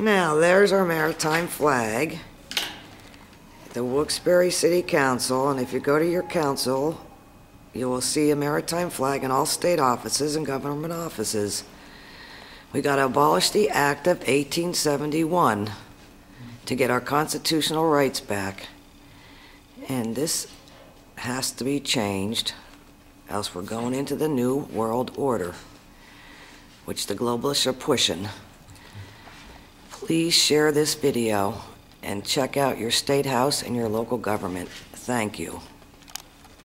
Now, there's our maritime flag. The Wilkes-Barre City Council, and if you go to your council, you will see a maritime flag in all state offices and government offices. We got to abolish the Act of 1871 to get our constitutional rights back. And this has to be changed, else we're going into the new world order, which the globalists are pushing. Please share this video and check out your state house and your local government. Thank you.